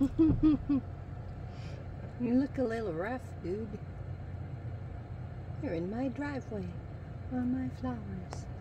you look a little rough, dude. You're in my driveway on my flowers.